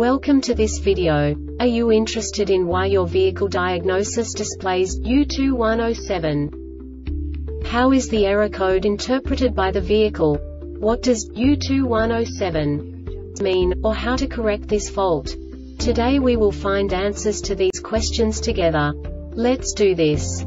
Welcome to this video. Are you interested in why your vehicle diagnosis displays U2107? How is the error code interpreted by the vehicle? What does U2107 mean, or how to correct this fault? Today we will find answers to these questions together. Let's do this.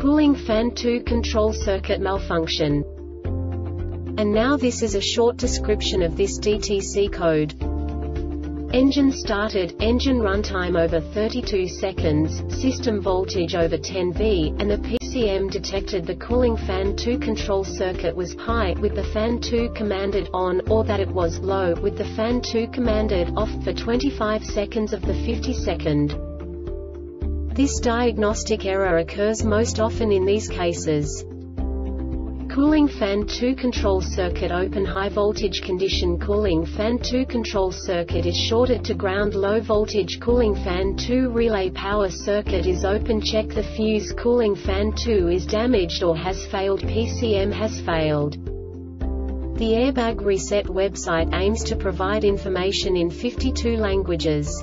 Cooling fan 2 control circuit malfunction. And now this is a short description of this DTC code. Engine started, engine runtime over 32 seconds, system voltage over 10 V, and the PCM detected the cooling fan 2 control circuit was high, with the fan 2 commanded on, or that it was low, with the fan 2 commanded off, for 25 seconds of the 50 second. This diagnostic error occurs most often in these cases. Cooling fan 2 control circuit open high voltage condition cooling fan 2 control circuit is shorted to ground low voltage cooling fan 2 relay power circuit is open check the fuse cooling fan 2 is damaged or has failed PCM has failed. The Airbag Reset website aims to provide information in 52 languages.